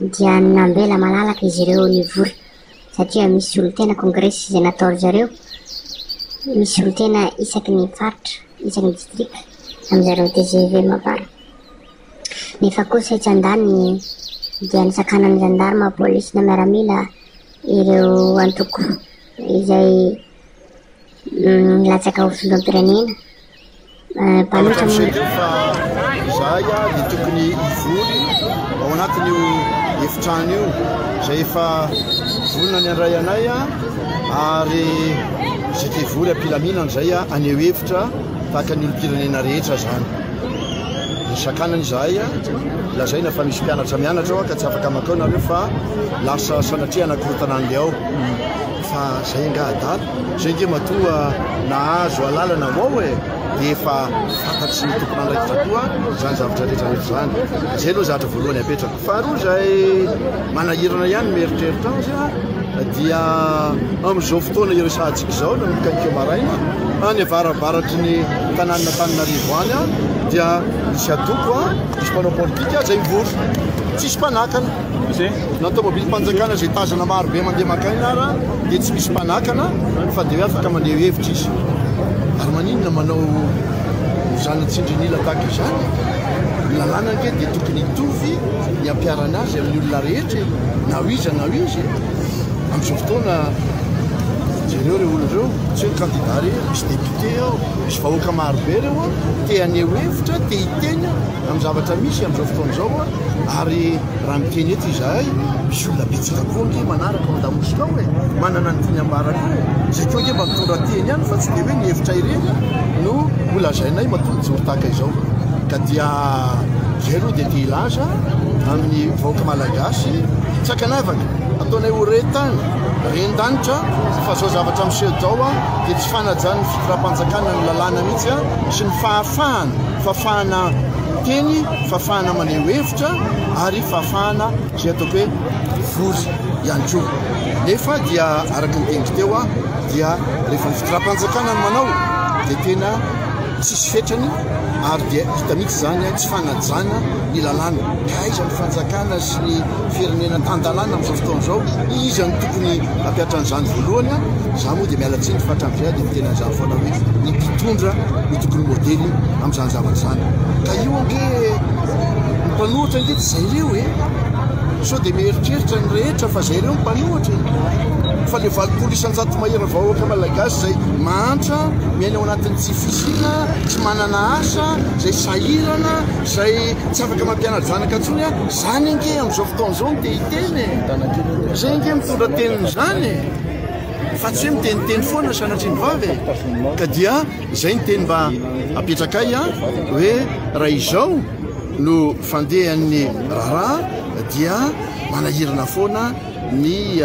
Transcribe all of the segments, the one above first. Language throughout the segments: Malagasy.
dia nambela malalaka izy ireo nivory satria misy solontena kongresy izay natao ry zareo, misy solontena isaky ny faritra, isaky ny district amin'ny zareo TGV Mapar. Nefa kosa etsy andaniny dia nisakanan'ny zandarma, polisy na miaramila ireo antoko izay mm, nilatsaka ho filoham-pirenena Ankamaroan'ireo fa izahay dia tokony hivory ao anatin'io efitrano io izay efa vonona ny handray anay ary izay te hivory am-pilaminana izay aneho hevitra tahaka ny olom-pirenena rehetra izany. Nisakanana izahay, lazaina fa misy mpianatra mianatra ao ka tsy afaka mankao nareo fa lasa sanatria hanakorontana an'ilay ao. Fa zay nga adala, zay nge matoa nahazo alalana ao e, de efa fantatry ny tompon'andraikitra koa zany zavatra rehetra rehetra zany, zay aloha zatra voalohany apetraka. Faharoa zay manahirana ihany ny mieritreritra azy a, dia amin'izao fotoana iresahantsika izao nanomkanikeo maraina, any avaravaratry ny tanàn'Antananarivo any a, dia misy adoko a, misy mpanao politika zay mivory, tsisy mpanakana. Na tômôbilim-panjakana izay tazana maro be mandeha mankany ara dia tsy misy mpanakana fa dia hoe afaka mandeha hevitra izy. Ary maninona manao hozana tsindrin'ila tahaka izany? Ny lalàna ange dia tokony hitovy ny hampiharana azy amin'ny olona rehetra e! Na ho iza na ho iza e! Amin'izao fotoana jereo ireo olona ireo, tsy hoe ny kandidà irery, misy député ao, misy vahoaka maro be ireo an, te haneho hevitra, te hiteny an. amin'ny zavatra misy amin'izao fotoana izao ary raha miteny eto izahay misy olona betsaka koa ange manaraka ao an-damosina ao e manana ny tiany ambara koa e izay koa ange mba mitondra teny ihany fa tsy dia hoe ny hevitra ireny no holazainay matoa mijoro tahaka izao ka dia izay aloha dia te hilaza amin'ny vahoaka malagasy tsy ankanavaka ataonay ho rentany rendanitra fa izao zavatra miseho izao dia tsy fanajan'ny fitondram-panjakana ny lalàna mihitsy sy ny fahafahana fahafahana miteny, fahafahana maneho hevitra ary fahafahana izay ataoko hoe vory ihany koa. Nefa dia araka ny teniko teo aho dia rehefa ny fitondram-panjakana no manao dia tena tsisy fetrany ary dia hita mihitsy izany tsy fanajana ny lalàna. Ka aiza ny fanjakana? sy ny firenena tan-dalàna amin'izao fotoana izao, iza no tokony hampiatra an'izany voalohany an? Izaho moa dia miala tsiny fa hatramin'izay aho dia miteny an'izany foana hoe ny mpitondra no tokony modely amin'izany zavatra izany. Ka io ange ny mpanohitra ange tsy izay ireo e! Sao dia mieritreritra ny rehetra fa izay ireo ny mpanohitra e! Fa ilay valopolo isan-jato mahery vahoaka malagasy izay mahantra, miaina ao anatin'ny tsy fisiana, tsy manana asa, izay sahirana, Izay tsy afaka mampianatra zanaka intsony an! Izany ange amin'izao fotoana izao no te-hiteny e! Izay ange mitondra teniny izany e! Fa tsy hoe miteniteny foana sanatria ny vava e! Ka dia izay ny teny mba apetrakay an! Hoe raha izao no fandehan'ny raharaha dia manahirana foana ny.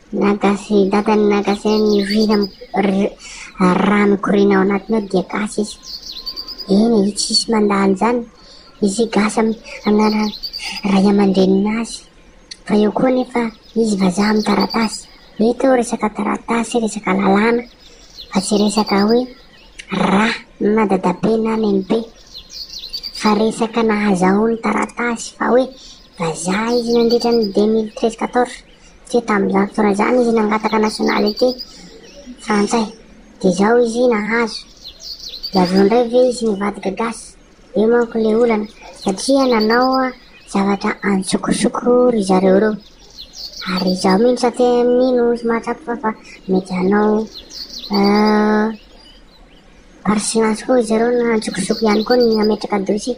Na gasy dadany na gasy an'i Irina raha mikoriana ao anatiny ao dia gasy izy. Eny e, tsisy mandà an'izany. Misy gasy anarana ray aman-dreniny azy. Fa eo koa nefa izy vazaha amin'ny taratasy. Mety hoe resaka taratasy, resaka lalàna fa tsy resaka hoe rà na dadabe na nenibe. Fa resaka nahazahoany taratasy fa hoe vazaha izy nandritra ny 2013-14. Tsy tamin'izany fotoana izany izy nangataka nationalité frantsay, dia izao izy nahazo. Dia avieo indray ve izy nivadika gasy? Eo manko ilay olana, satria nanao zavatra antsokosoko ry zareo ireo. Ary izaho mino sa tsy mino sy mahatsapa fa fa mety hanao par silence koa izy ireo na antsokosoko ihany koa ny hametraka dossier.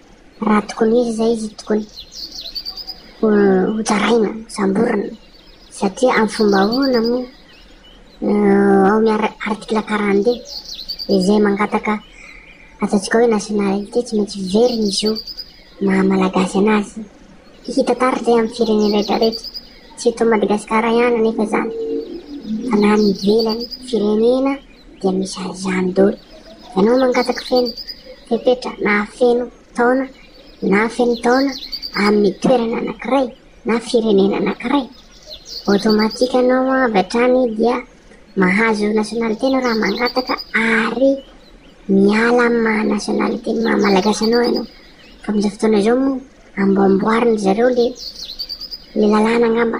Raha tokony hisy izay izy tokony ho tsaraina, samborina satria amin'ny fomba ahoana moa ao amin'ny article quarante deux izay mangataka ataontsika hoe nationalité tsy maintsy very ny zo maha malagasy anazy. Hita taratra izay amin'ny firenena rehetra rehetra, tsy eto Madagasikara ihany anefa izany fa na any ivelany firenena. dia misy an'i Jeanne Doly. Ianao mangataka feno fepetra na feno taona na feno taona amin'ny toerana anankiray na firenena anankiray, automatique anao avy hatrany dia mahazo nationalité anao raha mangataka ary miala amin'ny maha nationalité ny maha malagasy anao ianao. Fa amin'izao fotoana izao moa amboamboarin'ny zareo le le lalàna angamba.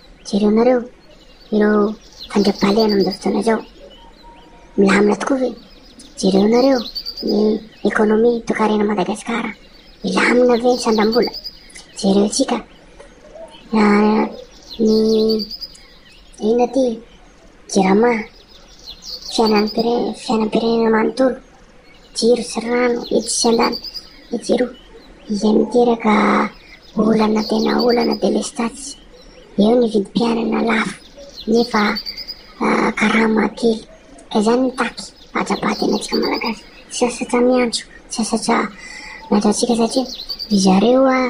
Jereo nareo ireo fandriampahalehana amin'izao fotoana izao. Milamina tokoa ve? Jereo nareo ny ekonomia toekarena Madagasikara. Milamina ve ny sandam-bola? Jereo tsika ny inona ty Jirama, fiainam-pirenena manontolo, jiro sy rano etsy sy andany etsy eroa, izay miteraka olana tena olana delestatsy. Eo ny vidim-piainana lafo nefa ah, karama kely. Ka izany mitaky hatsapahan-tena antsika Malagasy. Tsy sasatra miantso, tsy sasatra miantso antsika satria ry zareo ah,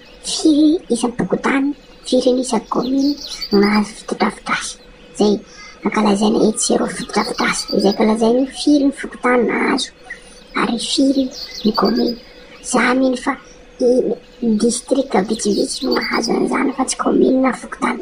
Firy isan-tokotany, firy ny isan-kaominy mahazo fotodrafitrasa izay ankalazaina etsy sy eroa, fotodrafitrasa izay ankalazaina io firy ny fokontany nahazo ary firy ny kaominy. Za mino fa ny distrika vitsivitsy no mahazo an'izany fa tsy kaominy na fokontany.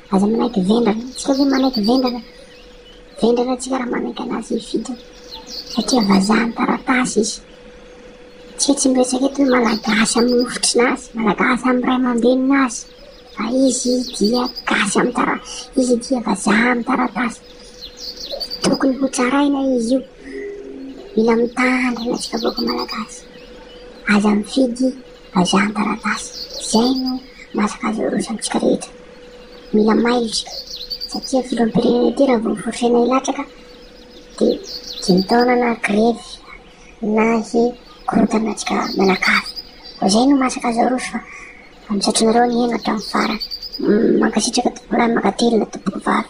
Aza manaiky vendrana, tsika ve manaiky vendrana? Vendrana tsika raha manaiky anazy hifidy satria vazaha ny taratasy izy. Tsika tsy miresaka eto hoe malagasy amin'ny nofotrinazy, malagasy amin'ny ray aman-drenin'azy fa izy dia gasy amin'ny tara, izy dia vazaha amin'ny taratasy. Tokony ho tsaraina izy io. Mila mitandrina tsika vahoaka malagasy. Aza mifidy Aza ambarabasa, zay no mahasakazana roso amintsika rehetra. Mila mailo isika satria filoham-pirenena ity raha vao forcena hilatraka dia dimy taona na grevy na he korontana antsika mianakavy. Koa zay no mahasakazana roso fa fa misatranareo niaina hatramin'ny farany. Mankasitraka Tompo lahy Makatelina, Tompokovavy.